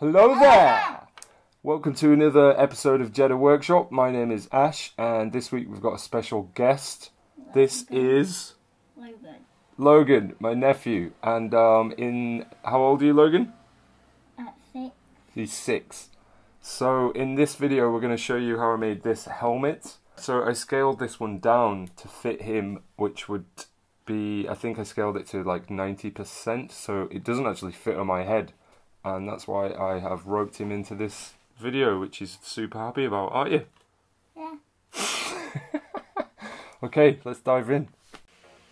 Hello there! Welcome to another episode of Jedha Workshop. My name is Ash, and this week we've got a special guest. This is Logan. Logan, my nephew. And um, in how old are you, Logan? At six. He's six. So in this video, we're going to show you how I made this helmet. So I scaled this one down to fit him, which would be I think I scaled it to like ninety percent, so it doesn't actually fit on my head, and that's why I have roped him into this video, which he's super happy about, aren't you? Yeah. Okay, let's dive in.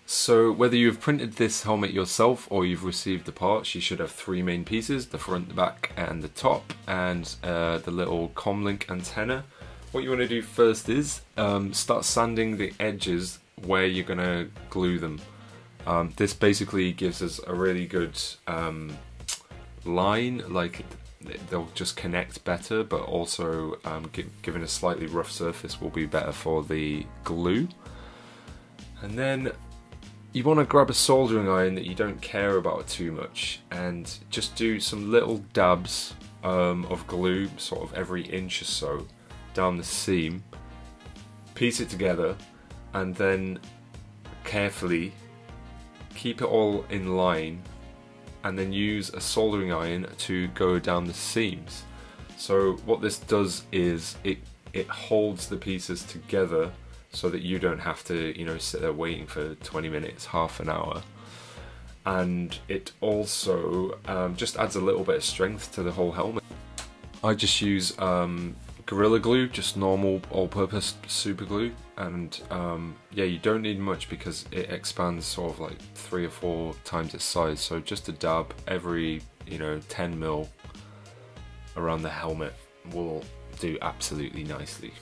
So, whether you've printed this helmet yourself or you've received the parts, you should have three main pieces the front, the back, and the top, and uh, the little comlink antenna. What you want to do first is um, start sanding the edges where you're going to glue them. Um, this basically gives us a really good um, line, like they'll just connect better, but also um, gi- given a slightly rough surface will be better for the glue. And then you want to grab a soldering iron that you don't care about too much and just do some little dabs um, of glue, sort of every inch or so, down the seam. Piece it together and then carefully keep it all in line and then use a soldering iron to go down the seams. So what this does is it it holds the pieces together so that you don't have to, you know, sit there waiting for 20 minutes, half an hour. And it also um, just adds a little bit of strength to the whole helmet. I just use um, Gorilla Glue, just normal all-purpose super glue, and um, yeah, you don't need much because it expands sort of like three or four times its size. So just a dab every, you know, 10 mil around the helmet will do absolutely nicely.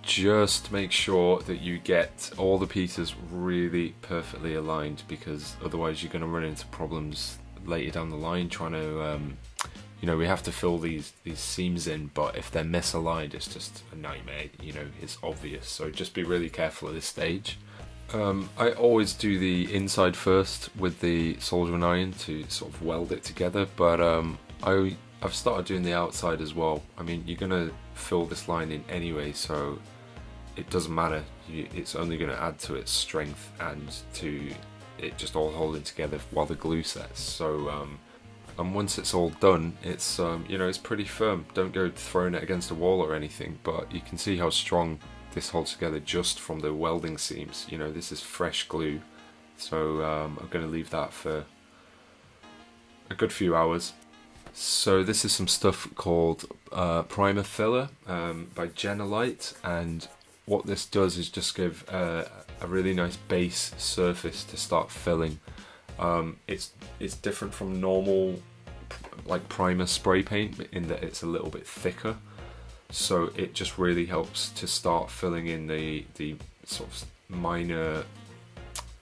Just make sure that you get all the pieces really perfectly aligned because otherwise you're going to run into problems later down the line trying to um, you know we have to fill these these seams in but if they're misaligned it's just a nightmare you know it's obvious. So just be really careful at this stage. Um, I always do the inside first with the soldering iron to sort of weld it together but um, I I've started doing the outside as well. I mean you're gonna fill this line in anyway so it doesn't matter. You, it's only to add to its strength and to it just all holding together while the glue sets. So um, and once it's all done it's um, you know it's pretty firm. Don't go throwing it against a wall or anything but you can see how strong this holds together just from the welding seams. You know this is fresh glue. So um, I'm going to leave that for a good few hours. So this is some stuff called uh, Primer Filler um, by Jenolite and what this does is just give uh, a really nice base surface to start filling. Um, it's it's different from normal like primer spray paint in that it's a little bit thicker, so it just really helps to start filling in the the sort of minor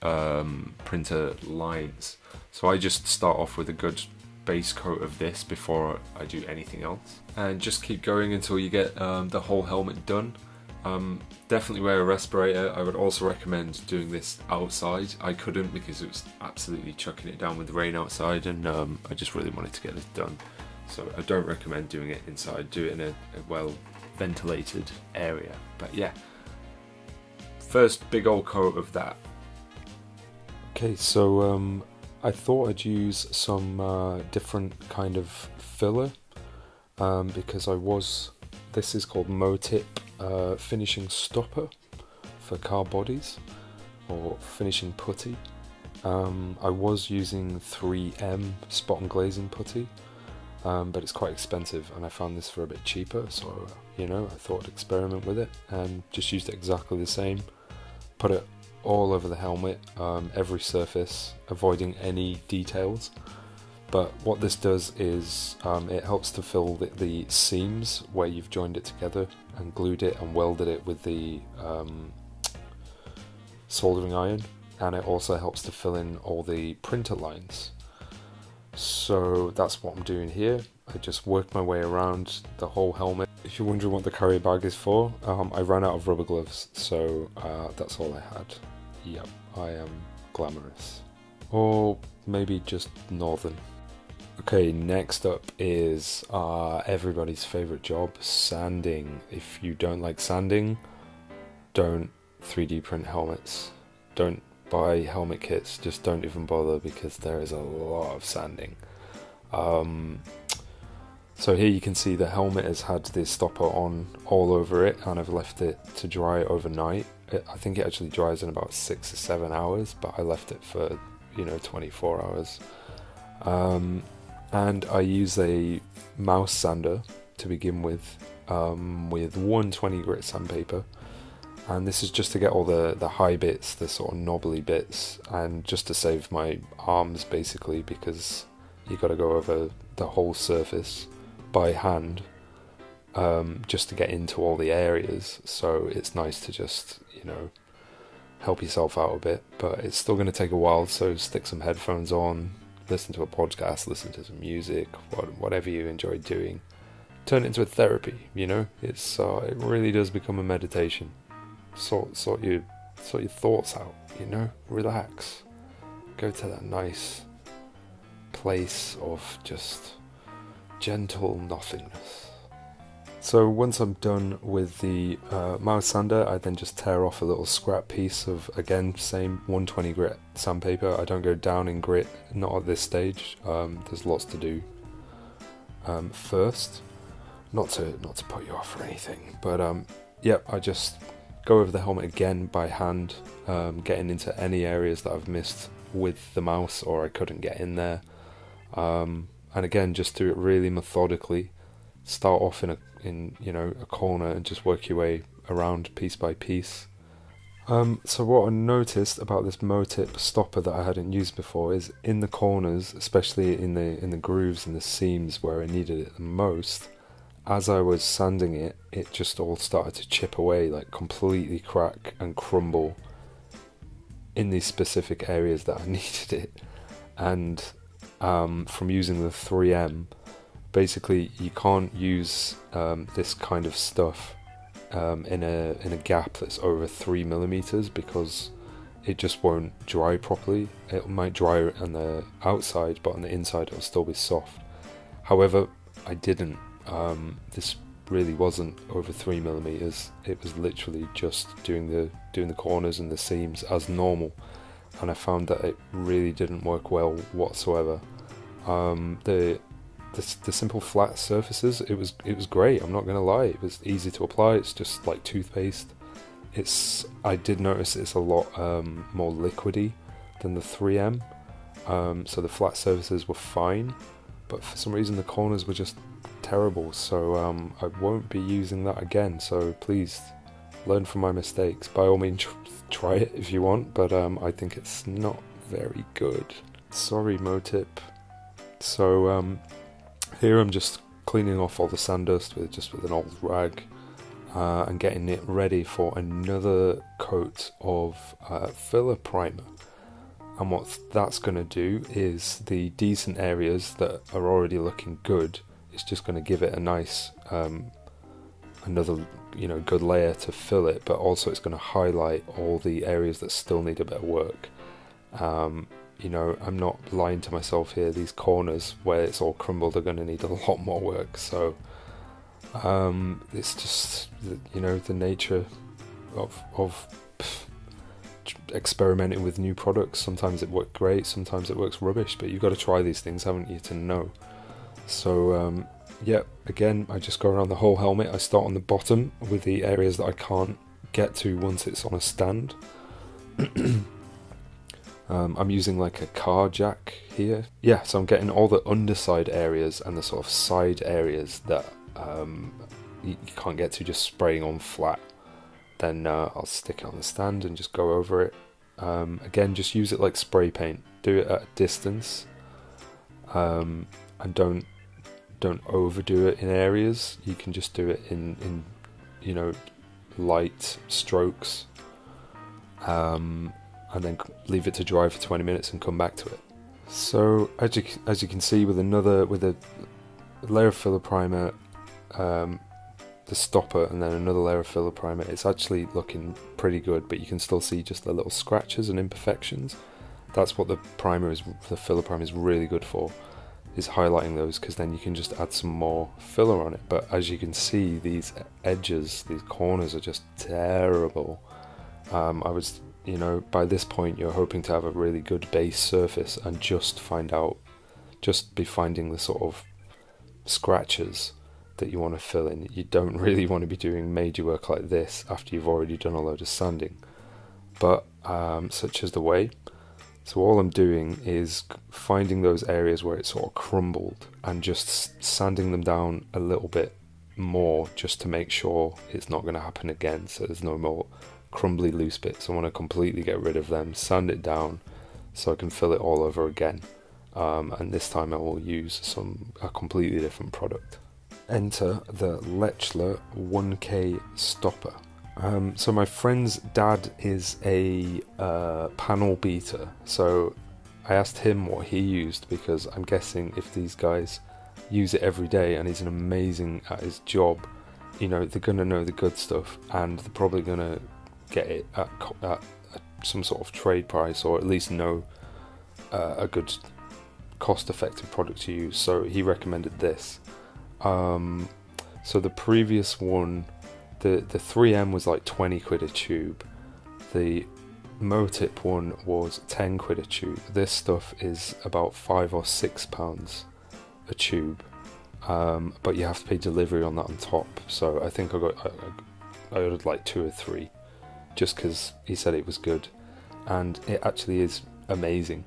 um, printer lines. So I just start off with a good base coat of this before I do anything else, and just keep going until you get um, the whole helmet done. Um, definitely wear a respirator. I would also recommend doing this outside. I couldn't because it was absolutely chucking it down with rain outside, and um, I just really wanted to get this done. So I don't recommend doing it inside. Do it in a, a well ventilated area. But yeah, first big old coat of that. Okay, so um, I thought I'd use some uh, different kind of filler um, because I was. This is called Motip finishing stopper for car bodies or finishing putty. Um, I was using 3M spot and glazing putty, um, but it's quite expensive, and I found this for a bit cheaper. So you know, I thought I'd experiment with it and just used it exactly the same. Put it all over the helmet, um, every surface, avoiding any details. But what this does is um, it helps to fill the, the, seams where you've joined it together and glued it and welded it with the um, soldering iron, and it also helps to fill in all the printer lines. So that's what I'm doing here. I just worked my way around the whole helmet. If you're wondering what the carrier bag is for, um, I ran out of rubber gloves, so uh, that's all I had. Yep, I am glamorous. Or maybe just northern. Okay, next up is uh, everybody's favorite job sanding. If you don't like sanding, don't 3D print helmets. Don't buy helmet kits, just don't even bother because there is a lot of sanding. Um, so here you can see the helmet has had this stopper on all over it and I've left it to dry overnight. It, I think it actually dries in about six or seven hours, but I left it for, you know, 24 hours. Um, and I use a mouse sander to begin with, um, with 120 grit sandpaper. And this is just to get all the, the high bits, the sort of knobbly bits, and just to save my arms basically because you got to go over the whole surface by hand um, just to get into all the areas. So it's nice to just, you know, help yourself out a bit. But it's still going to take a while, so stick some headphones on, listen to a podcast, listen to some music, whatever you enjoy doing. Turn it into a therapy, you know. It's uh, it really does become a meditation. Sort sort your sort your thoughts out, you know. Relax. Go to that nice place of just gentle nothingness. So once I'm done with the uh, mouse sander, I then just tear off a little scrap piece of, again, same 120 grit sandpaper. I don't go down in grit, not at this stage. Um, there's lots to do um, first. Not to not to put you off or anything, but um, yep, I just go over the helmet again by hand, um, getting into any areas that I've missed with the mouse or I couldn't get in there. Um, and again, just do it really methodically. Start off in a in you know a corner and just work your way around piece by piece. Um, so what I noticed about this Motip stopper that I hadn't used before is in the corners, especially in the in the grooves and the seams where I needed it the most. As I was sanding it, it just all started to chip away, like completely crack and crumble in these specific areas that I needed it. And um, from using the 3M, basically you can't use um, this kind of stuff um, in a in a gap that's over three millimeters because it just won't dry properly. It might dry on the outside, but on the inside it'll still be soft. However, I didn't. Um, this really wasn't over three millimeters. It was literally just doing the doing the corners and the seams as normal, and I found that it really didn't work well whatsoever. Um, the, the the simple flat surfaces, it was it was great. I'm not gonna lie, it was easy to apply. It's just like toothpaste. It's I did notice it's a lot um, more liquidy than the 3M. Um, so the flat surfaces were fine, but for some reason the corners were just terrible. So um, I won't be using that again. So please learn from my mistakes. By all means, try it if you want, but um, I think it's not very good. Sorry, Motip. So um, here I'm just cleaning off all the sandust with just with an old rag uh, and getting it ready for another coat of uh, filler primer. And what that's going to do is the decent areas that are already looking good. It's just going to give it a nice um, another you know good layer to fill it, but also it's going to highlight all the areas that still need a bit of work. Um, you know, I'm not lying to myself here. These corners where it's all crumbled are going to need a lot more work. So um, it's just you know the nature of of experimenting with new products. Sometimes it works great, sometimes it works rubbish. But you've got to try these things, haven't you, to know? So um, yeah, again, I just go around the whole helmet. I start on the bottom with the areas that I can't get to once it's on a stand. Um, I'm using like a car jack here. Yeah, so I'm getting all the underside areas and the sort of side areas that um, you, can't get to just spraying on flat. Then uh, I'll stick it on the stand and just go over it. Um, again, just use it like spray paint. Do it at a distance, um, and don't don't overdo it in areas. You can just do it in in you know light strokes. Um, and then leave it to dry for 20 minutes and come back to it. So as you, as you can see with another with a layer of filler primer, um, the stopper and then another layer of filler primer, it's actually looking pretty good, but you can still see just the little scratches and imperfections. That's what the primer is, the filler primer is really good for. is highlighting those because then you can just add some more filler on it. But as you can see, these edges, these corners are just terrible. Um, I was, you know, by this point you're hoping to have a really good base surface and just find out, just be finding the sort of scratches that you want to fill in. You don't really want to be doing major work like this after you've already done a load of sanding. But um, such as the way, so all I'm doing is finding those areas where it sort of crumbled and just sanding them down a little bit more just to make sure it's not going to happen again. So there's no more crumbly loose bits. I want to completely get rid of them, sand it down so I can fill it all over again. Um, and this time I will use some a completely different product. Enter the Lechler 1K stopper. Um, so my friend's dad is a uh, panel beater, so I asked him what he used because I'm guessing if these guys use it every day and he's an amazing at his job, you know they're gonna know the good stuff and they're probably gonna get it at, at some sort of trade price or at least know uh, a good cost-effective product to use. So he recommended this. Um, so the previous one the the 3M was like 20 quid a tube. The Motip one was 10 quid a tube. This stuff is about five or six pounds a tube, um, but you have to pay delivery on that on top. So I think I got I, I ordered like two or three, just because he said it was good, and it actually is amazing.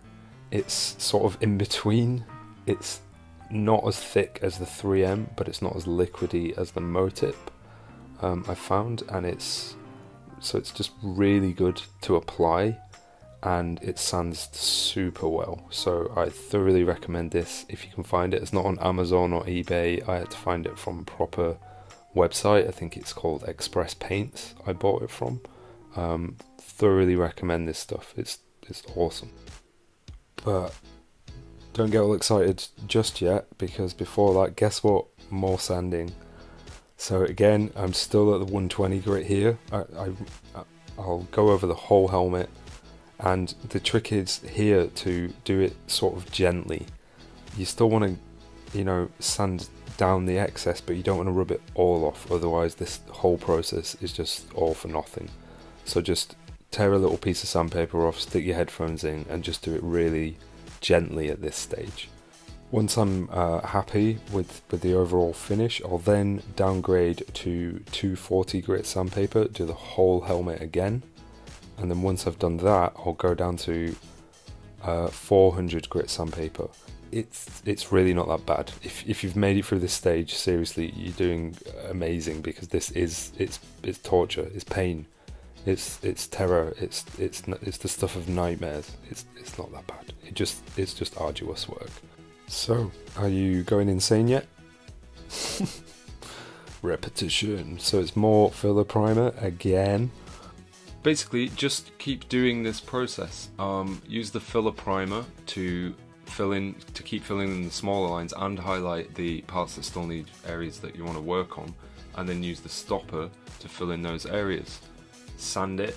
It's sort of in between. It's not as thick as the 3M, but it's not as liquidy as the Motip um, I found, and it's so it's just really good to apply, and it sands super well. So I thoroughly recommend this if you can find it. It's not on Amazon or eBay. I had to find it from a proper website. I think it's called Express Paints. I bought it from. Um, thoroughly recommend this stuff. It's it's awesome. But don't get all excited just yet because before that, guess what? More sanding. So again, I'm still at the 120 grit here. I, I, I'll go over the whole helmet and the trick is here to do it sort of gently. You still want to, you know, sand down the excess, but you don't want to rub it all off, otherwise this whole process is just all for nothing. So just tear a little piece of sandpaper off, stick your headphones in, and just do it really gently at this stage. Once I'm uh, happy with, with the overall finish, I'll then downgrade to 240 grit sandpaper, do the whole helmet again, and then once I've done that, I'll go down to uh, 400 grit sandpaper. It's it's really not that bad. If if you've made it through this stage, seriously, you're doing amazing because this is it's it's torture, it's pain, it's it's terror, it's it's it's the stuff of nightmares. It's it's not that bad. It just it's just arduous work. So, are you going insane yet? Repetition. So it's more filler primer again. Basically, just keep doing this process. Um, use the filler primer to fill in to keep filling in the smaller lines and highlight the parts that still need areas that you want to work on, and then use the stopper to fill in those areas. Sand it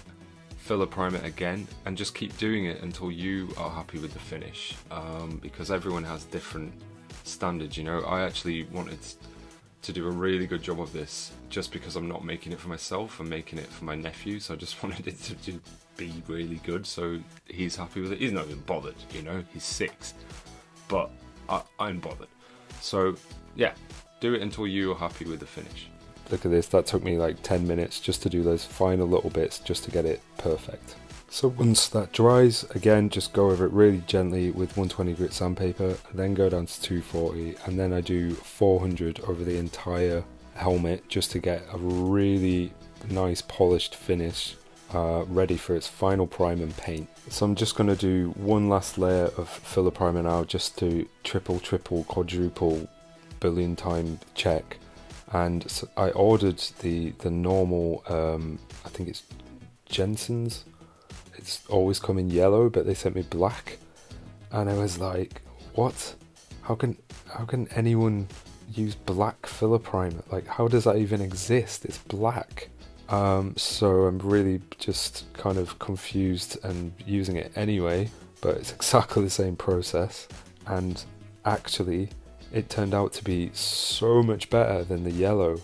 filler prime it again and just keep doing it until you are happy with the finish. Um, because everyone has different standards you know. I actually wanted to do a really good job of this just because I'm not making it for myself. I'm making it for my nephew so I just wanted it to be really good. So he's happy with it. He's not even bothered you know. He's six but I, I'm bothered. So yeah do it until you are happy with the finish Look at this, that took me like 10 minutes just to do those final little bits just to get it perfect. So once that dries, again, just go over it really gently with 120 grit sandpaper, then go down to 240, and then I do 400 over the entire helmet just to get a really nice polished finish uh, ready for its final prime and paint. So I'm just going to do one last layer of filler primer now just to triple, triple, quadruple, billion time check and so I ordered the the normal. Um, I think it's Jensen's. It's always come in yellow, but they sent me black, and I was like, "What? How can how can anyone use black filler primer? Like, how does that even exist? It's black." Um, so I'm really just kind of confused and using it anyway, but it's exactly the same process. And actually, it turned out to be so much better than the yellow.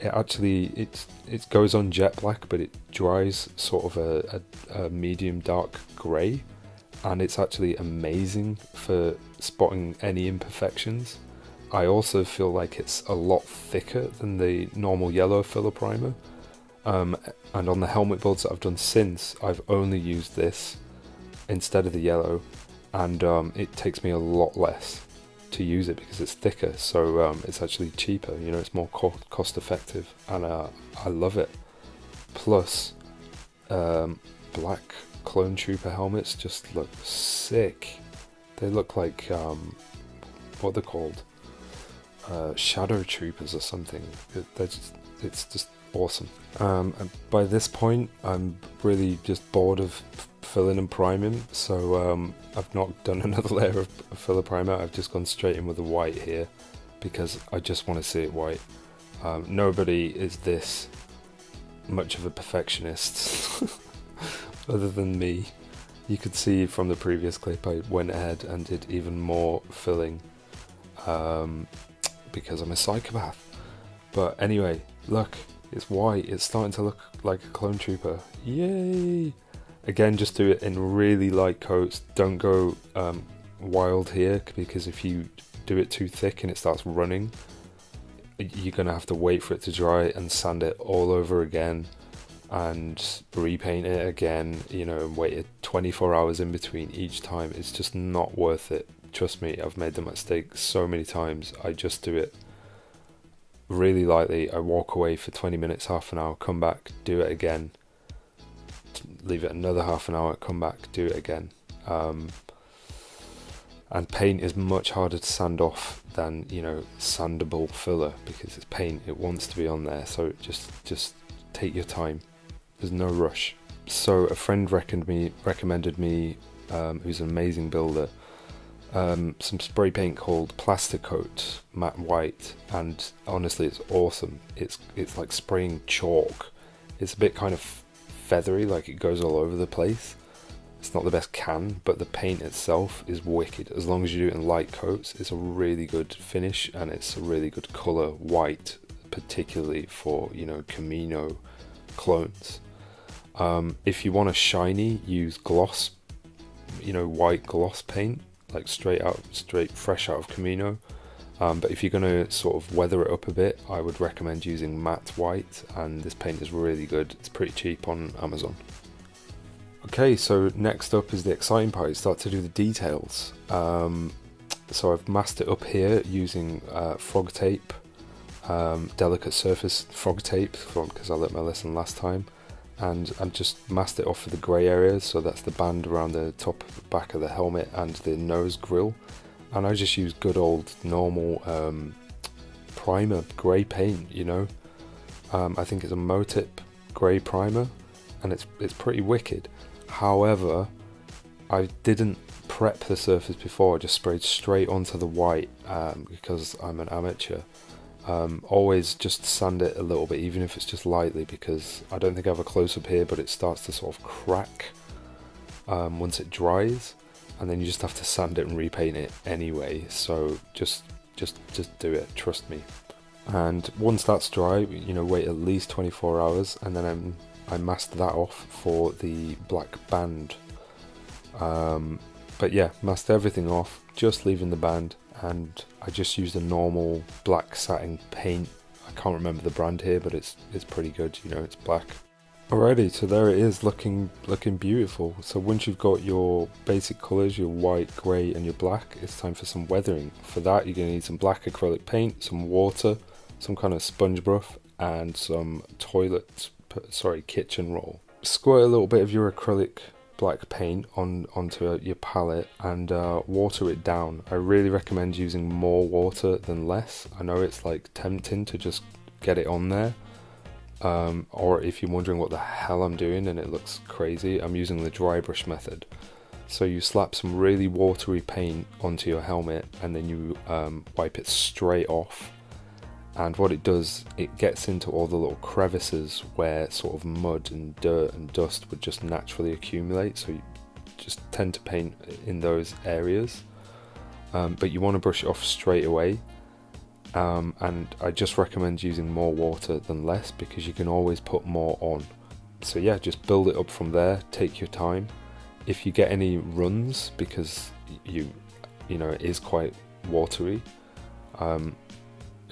It actually it it goes on jet black, but it dries sort of a, a, a medium dark grey, and it's actually amazing for spotting any imperfections. I also feel like it's a lot thicker than the normal yellow filler primer. Um, and on the helmet builds that I've done since, I've only used this instead of the yellow, and um, it takes me a lot less to use it because it's thicker. So um, it's actually cheaper. You know, it's more co- cost effective, and uh, I love it. Plus, um, black clone trooper helmets just look sick. They look like um, what they're called, uh, shadow troopers or something. It, just, it's just awesome. Um, by this point, I'm really just bored of filling and priming, so um, I've not done another layer of filler primer. I've just gone straight in with the white here because I just want to see it white. Um, nobody is this much of a perfectionist other than me. You could see from the previous clip I went ahead and did even more filling um, because I'm a psychopath. But anyway, look, it's white. It's starting to look like a clone trooper. Yay! Again, just do it in really light coats. Don't go um, wild here because if you do it too thick and it starts running, you're gonna have to wait for it to dry and sand it all over again and repaint it again, you know, and wait 24 hours in between each time. It's just not worth it. Trust me, I've made the mistake so many times. I just do it really lightly. I walk away for 20 minutes, half an hour, come back, do it again, leave it another half an hour, come back, do it again. Um, and paint is much harder to sand off than you know sandable filler because it's paint. It wants to be on there, so just just take your time. There's no rush. So a friend recommended me recommended me, um, who's an amazing builder, um, some spray paint called Plasti-kote matte white, and honestly, it's awesome. It's it's like spraying chalk. It's a bit kind of feathery, like it goes all over the place. It's not the best can, but the paint itself is wicked. As long as you do it in light coats, it's a really good finish and it's a really good color white, particularly for you know Kamino clones. Um, if you want a shiny, use gloss, you know, white gloss paint like straight out, straight fresh out of Kamino. Um, but if you're going to sort of weather it up a bit, I would recommend using matte white, and this paint is really good. It's pretty cheap on Amazon. Okay, so next up is the exciting part. You start to do the details. Um, so I've masked it up here using uh, frog tape, um, delicate surface frog tape, because I learnt my lesson last time and I've just masked it off for the grey areas so that's the band around the top back of the helmet and the nose grill. And I just use good old normal um, primer grey paint you know? Um, I think it's a Motip grey primer and it's it's pretty wicked. However I didn't prep the surface before I just sprayed straight onto the white um, because I'm an amateur um, always just sand it a little bit, even if it's just lightly, because I don't think I have a close up here, but it starts to sort of crack um, once it dries, and then you just have to sand it and repaint it anyway. So just, just, just do it. Trust me. And once that's dry, you know, wait at least 24 hours, and then I'm, I masked that off for the black band. Um, but yeah, masked everything off, just leaving the band and I just used a normal black satin paint. I can't remember the brand here, but it's it's pretty good. You know, it's black. Alrighty, so there it is, looking looking beautiful. So once you've got your basic colours, your white, grey, and your black, it's time for some weathering. For that, you're gonna need some black acrylic paint, some water, some kind of sponge brush, and some toilet, sorry, kitchen roll. Squirt a little bit of your acrylic black paint on onto your palette and uh, water it down. I really recommend using more water than less. I know it's like tempting to just get it on there. Um, or if you're wondering what the hell I'm doing and it looks crazy, I'm using the dry brush method. So you slap some really watery paint onto your helmet and then you um, wipe it straight off and what it does it gets into all the little crevices where sort of mud and dirt and dust would just naturally accumulate so you just tend to paint in those areas um, but you want to brush it off straight away. Um, and I just recommend using more water than less because you can always put more on. So yeah, just build it up from there. Take your time. If you get any runs because you, you know, it is quite watery, um,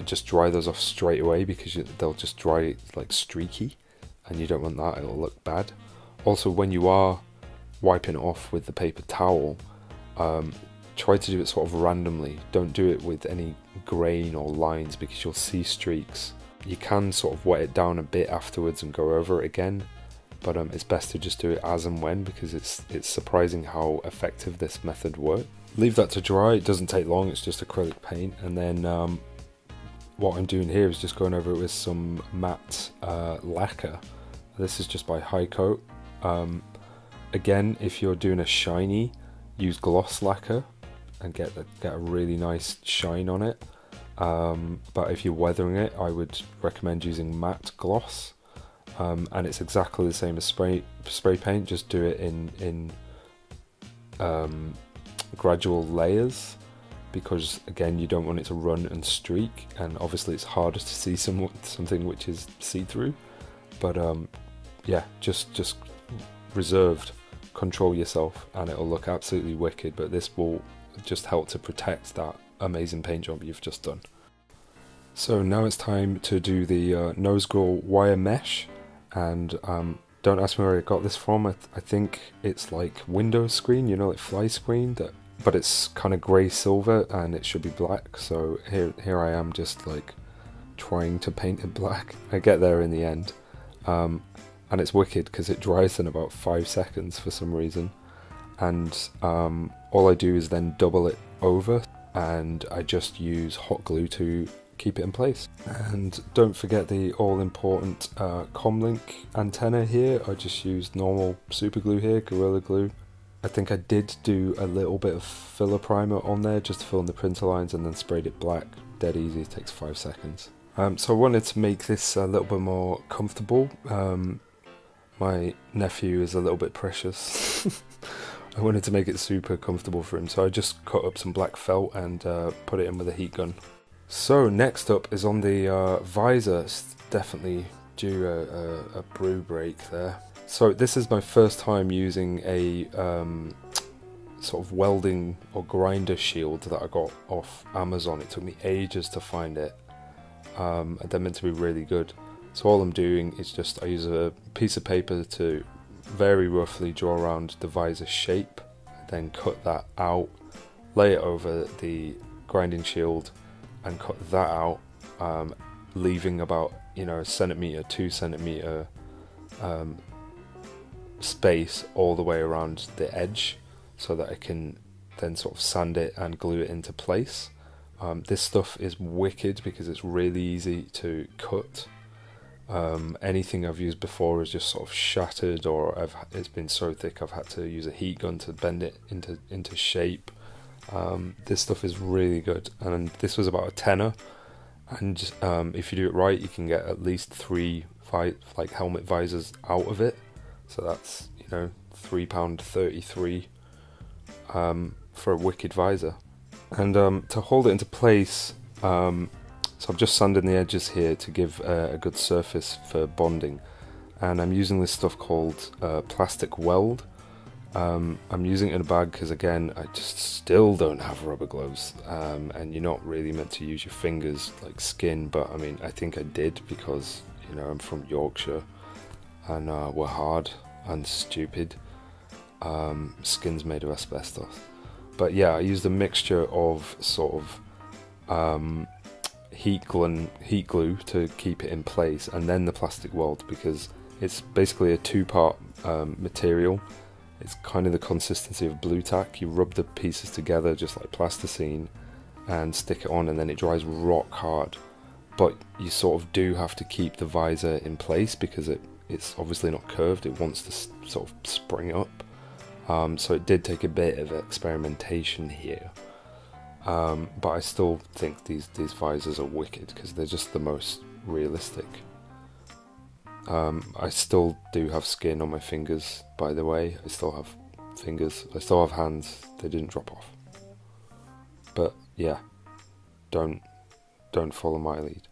just dry those off straight away because you, they'll just dry like streaky, and you don't want that. It'll look bad. Also, when you are wiping off with the paper towel, um, try to do it sort of randomly. Don't do it with any grain or lines because you'll see streaks. You can sort of wet it down a bit afterwards and go over it again, but um, it's best to just do it as and when because it's it's surprising how effective this method works. Leave that to dry. It doesn't take long. It's just acrylic paint, and then um, what I'm doing here is just going over it with some matte uh, lacquer. This is just by Hycote. Um, again, if you're doing a shiny, use gloss lacquer and get the, get a really nice shine on it. Um, but if you're weathering it, I would recommend using matte gloss. Um, and it's exactly the same as spray spray paint. Just do it in in um, gradual layers because again you don't want it to run and streak and obviously it's harder to see some, something which is see-through. But um, yeah just just reserved control yourself and it'll look absolutely wicked but this will just help to protect that amazing paint job you've just done. So now it's time to do the uh, nose grill wire mesh and um, don't ask me where I got this from. I, th I think it's like Windows screen you know like fly screen that but it's kind of grey silver and it should be black so here here I am just like trying to paint it black. I get there in the end um, and it's wicked because it dries in about five seconds for some reason. And um, all I do is then double it over and I just use hot glue to keep it in place. And don't forget the all important uh, comlink antenna here. I just used normal super glue here Gorilla Glue I think I did do a little bit of filler primer on there just to fill in the printer lines and then sprayed it black. Dead easy, it takes five seconds. Um, so I wanted to make this a little bit more comfortable. Um, my nephew is a little bit precious. I wanted to make it super comfortable for him, so I just cut up some black felt and uh, put it in with a heat gun. So next up is on the uh, visor, definitely due a, a, a brew break there. So this is my first time using a um, sort of welding or grinder shield that I got off Amazon. It took me ages to find it. Um, they're meant to be really good. So all I'm doing is just I use a piece of paper to very roughly draw around the visor shape, then cut that out, lay it over the grinding shield, and cut that out, um, leaving about you know a centimeter, two centimeter um, space all the way around the edge so that I can then sort of sand it and glue it into place. Um, this stuff is wicked because it's really easy to cut. Um, anything I've used before is just sort of shattered or I've, it's been so thick I've had to use a heat gun to bend it into into shape. Um, this stuff is really good and this was about a tenner and um, if you do it right you can get at least three like helmet visors out of it so that's you know three pound thirty three um, for a wicked visor. And um, to hold it into place, um, so I've just sanded the edges here to give uh, a good surface for bonding. And I'm using this stuff called uh, plastic weld. Um, I'm using it in a bag because again, I just still don't have rubber gloves, um, and you're not really meant to use your fingers like skin. But I mean, I think I did because you know I'm from Yorkshire, and uh, were hard and stupid. Um, skins made of asbestos. But yeah, I used a mixture of sort of um, heat glue, heat glue to keep it in place, and then the plastic weld because it's basically a two-part um, material. It's kind of the consistency of Blu Tack. You rub the pieces together just like plasticine and stick it on, and then it dries rock hard. But you sort of do have to keep the visor in place because it it's obviously not curved, it wants to sort of spring up. Um, so it did take a bit of experimentation here. Um, but I still think these, these visors are wicked because they're just the most realistic. Um, I still do have skin on my fingers, by the way. I still have fingers. I still have hands. They didn't drop off. but yeah, don't don't follow my lead.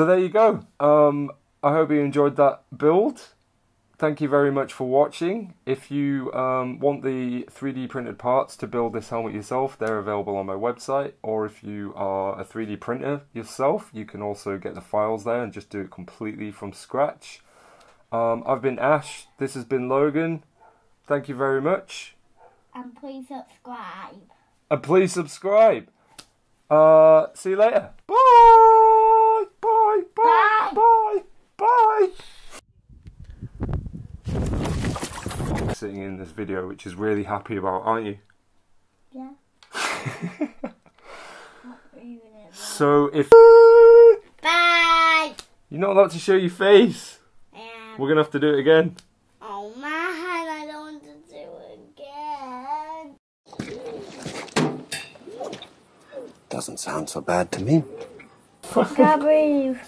So there you go. Um, I hope you enjoyed that build. Thank you very much for watching. If you um, want the 3D printed parts to build this helmet yourself, they're available on my website. Or if you are a 3D printer yourself, you can also get the files there and just do it completely from scratch. Um, I've been Ash. This has been Logan. Thank you very much. And please subscribe. And please subscribe. Uh, see you later. Bye. Bye. Bye. Bye. Bye. Sitting in this video, which is really happy about, aren't you? Yeah. Not even it. So if Bye. you're not allowed to show your face, And we're gonna have to do it again. oh man, I don't want to do it again. Doesn't sound so bad to me. Can't breathe.